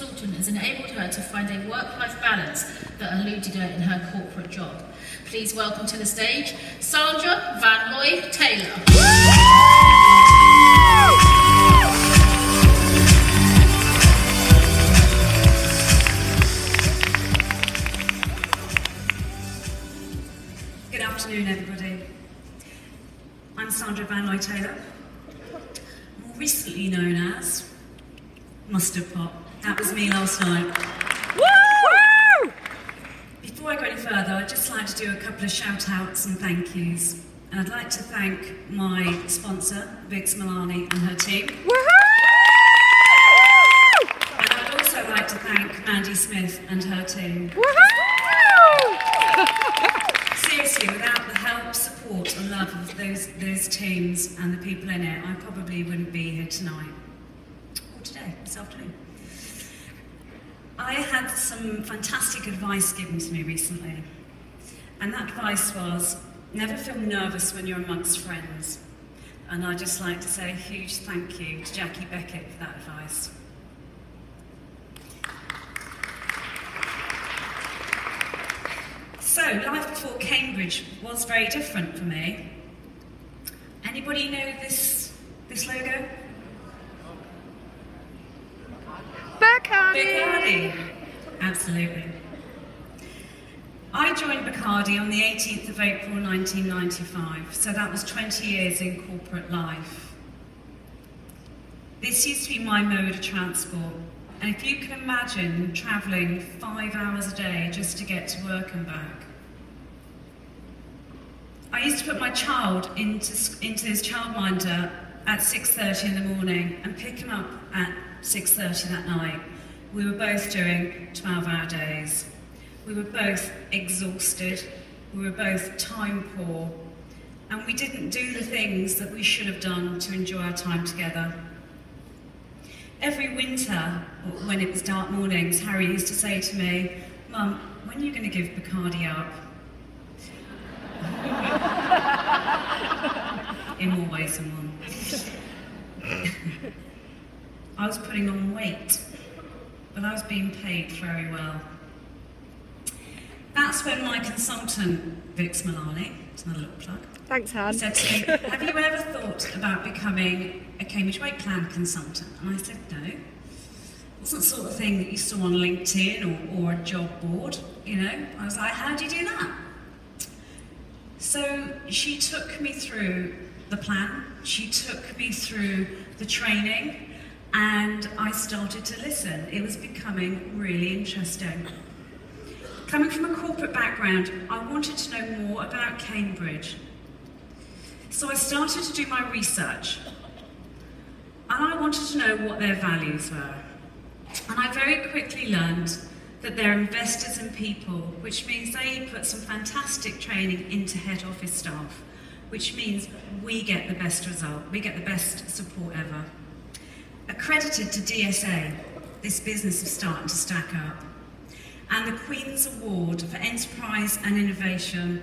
consultant has enabled her to find a work-life balance that eluded her in her corporate job. Please welcome to the stage Sandra Vanlooy-Taylor. Good afternoon, everybody. I'm Sandra Vanlooy-Taylor, more recently known as Mustard Pot. That was me last night. Before I go any further, I'd just like to do a couple of shout outs and thank yous. And I'd like to thank my sponsor, Vix Milani, and her team. Woohoo! And I'd also like to thank Mandy Smith and her team. Woohoo! Seriously, without the help, support, and love of those, those teams and the people in it, I probably wouldn't be here tonight. Or today, this afternoon. I had some fantastic advice given to me recently. And that advice was never feel nervous when you're amongst friends. And I'd just like to say a huge thank you to Jackie Beckett for that advice. So, life before Cambridge was very different for me. Anybody know this, this logo? Bacardi. Bacardi. Absolutely. I joined Bacardi on the 18th of April 1995, so that was 20 years in corporate life. This used to be my mode of transport, and if you can imagine travelling five hours a day just to get to work and back. I used to put my child into, into his childminder at 6.30 in the morning and pick him up at 6.30 that night. We were both doing 12-hour days. We were both exhausted. We were both time poor. And we didn't do the things that we should have done to enjoy our time together. Every winter, when it was dark mornings, Harry used to say to me, Mum, when are you going to give Bacardi up? In more ways than one. I was putting on weight, but I was being paid very well. That's when my consultant, Vix Milani, it's another little plug, Thanks, Han. said to me, Have you ever thought about becoming a Cambridge Weight Plan consultant? And I said, No. It's not the sort of thing that you saw on LinkedIn or, or a job board, you know. I was like, How do you do that? So she took me through the plan, she took me through the training, and I started to listen. It was becoming really interesting. Coming from a corporate background, I wanted to know more about Cambridge. So I started to do my research, and I wanted to know what their values were. And I very quickly learned that they're investors in people, which means they put some fantastic training into head office staff, which means we get the best result, we get the best support ever. Accredited to DSA, this business is starting to stack up. And the Queen's Award for Enterprise and Innovation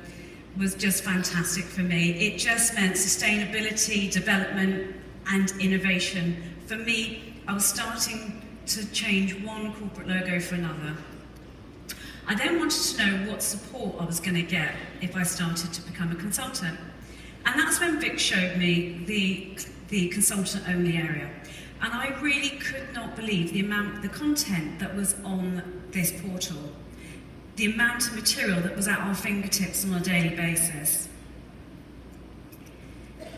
was just fantastic for me. It just meant sustainability, development, and innovation. For me, I was starting to change one corporate logo for another. I then wanted to know what support I was going to get if I started to become a consultant. And that's when Vix showed me the, the consultant only area. And I really could not believe the amount, the content that was on this portal, the amount of material that was at our fingertips on a daily basis.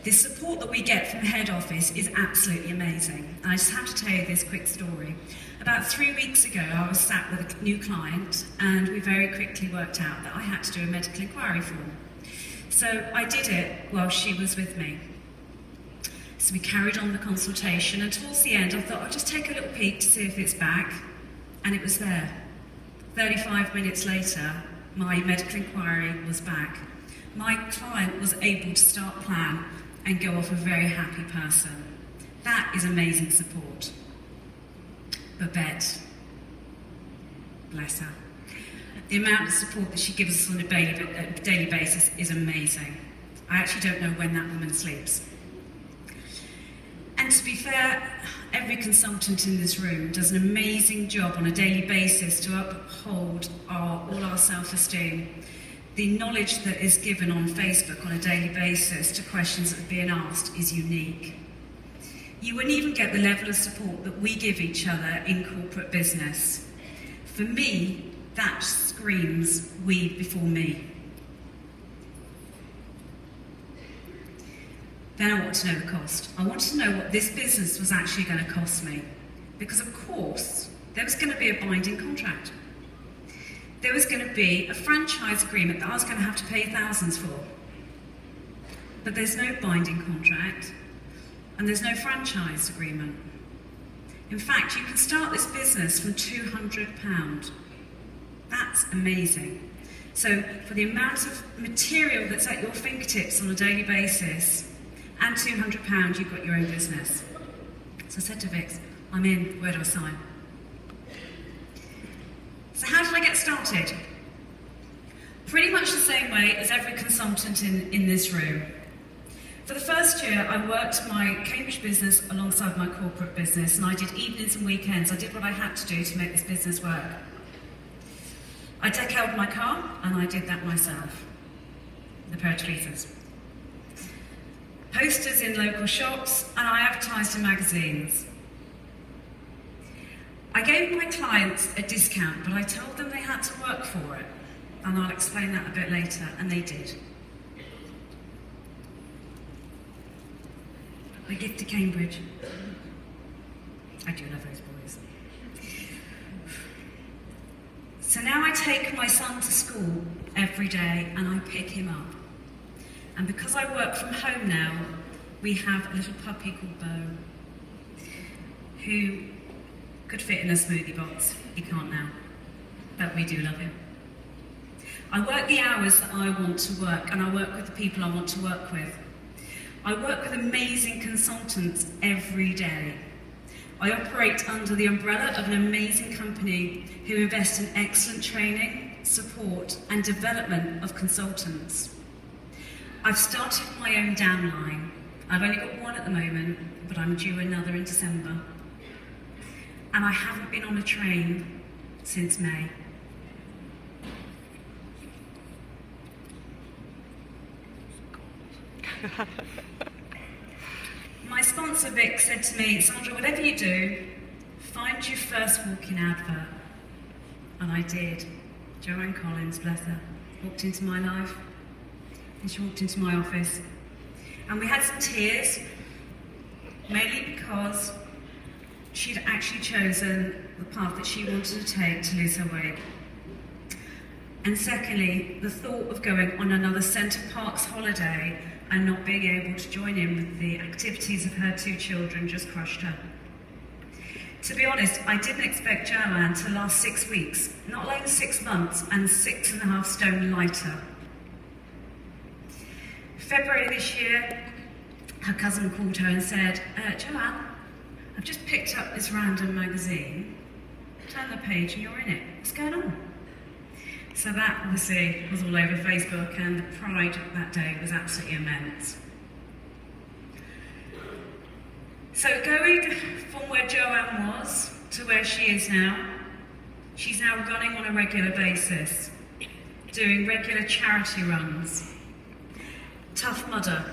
The support that we get from the head office is absolutely amazing. And I just have to tell you this quick story. About three weeks ago, I was sat with a new client, and we very quickly worked out that I had to do a medical inquiry form. So I did it while she was with me. So we carried on the consultation, and towards the end, I thought I'll just take a little peek to see if it's back, and it was there. 35 minutes later, my medical inquiry was back. My client was able to start plan and go off a very happy person. That is amazing support. Babette, bless her. The amount of support that she gives us on a daily, a daily basis is amazing. I actually don't know when that woman sleeps. And to be fair, every consultant in this room does an amazing job on a daily basis to uphold our, all our self-esteem. The knowledge that is given on Facebook on a daily basis to questions that are being asked is unique. You wouldn't even get the level of support that we give each other in corporate business. For me, that screams we before me. Then I want to know the cost. I wanted to know what this business was actually going to cost me. Because, of course, there was going to be a binding contract. There was going to be a franchise agreement that I was going to have to pay thousands for. But there's no binding contract, and there's no franchise agreement. In fact, you can start this business from £200. That's amazing. So, for the amount of material that's at your fingertips on a daily basis, and £200, you've got your own business. So I said to Vix, I'm in, where do I sign? So how did I get started? Pretty much the same way as every consultant in, in this room. For the first year, I worked my Cambridge business alongside my corporate business, and I did evenings and weekends. I did what I had to do to make this business work. I decaled my car, and I did that myself. The pair of tweezers posters in local shops, and I advertised in magazines. I gave my clients a discount, but I told them they had to work for it, and I'll explain that a bit later, and they did. I gift to Cambridge. I do love those boys. So now I take my son to school every day and I pick him up. And because I work from home now, we have a little puppy called Bo, who could fit in a smoothie box. He can't now, but we do love him. I work the hours that I want to work, and I work with the people I want to work with. I work with amazing consultants every day. I operate under the umbrella of an amazing company who invest in excellent training, support, and development of consultants. I've started my own downline. I've only got one at the moment, but I'm due another in December. And I haven't been on a train since May. My sponsor Vix said to me, Sandra, whatever you do, find your first walking advert. And I did. Joanne Collins, bless her, walked into my life and she walked into my office. And we had some tears, mainly because she'd actually chosen the path that she wanted to take to lose her weight. And secondly, the thought of going on another Center Parcs holiday and not being able to join in with the activities of her two children just crushed her. To be honest, I didn't expect Joanne to last six weeks, not like six months, and six and a half stone lighter. February this year, her cousin called her and said, uh, Joanne, I've just picked up this random magazine. Turn the page and you're in it. What's going on? So that obviously was all over Facebook and the pride that day was absolutely immense. So going from where Joanne was to where she is now, she's now running on a regular basis, doing regular charity runs, Tough Mudder.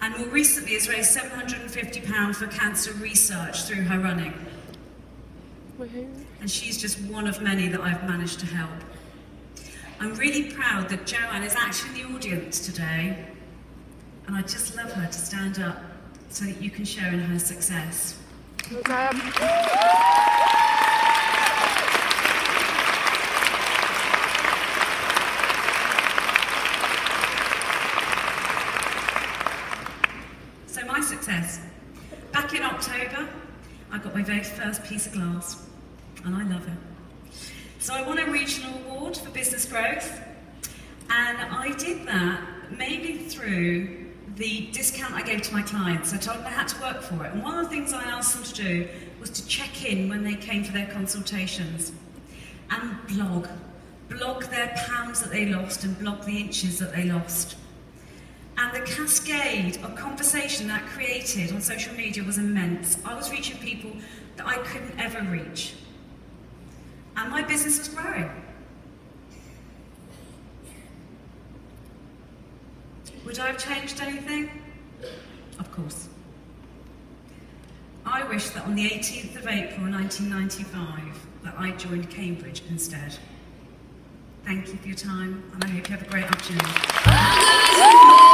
And more recently has raised £750 for cancer research through her running. And she's just one of many that I've managed to help. I'm really proud that Joanne is actually in the audience today, and I'd just love her to stand up so that you can share in her success. Success. Back in October, I got my very first piece of glass, and I love it. So I won a regional award for business growth, and I did that mainly through the discount I gave to my clients. I told them I had to work for it, and one of the things I asked them to do was to check in when they came for their consultations and blog. Blog their pounds that they lost and blog the inches that they lost. And the cascade of conversation that created on social media was immense. I was reaching people that I couldn't ever reach. And my business was growing. Would I have changed anything? Of course. I wish that on the 18th of April 1995 that I joined Cambridge instead. Thank you for your time and I hope you have a great afternoon.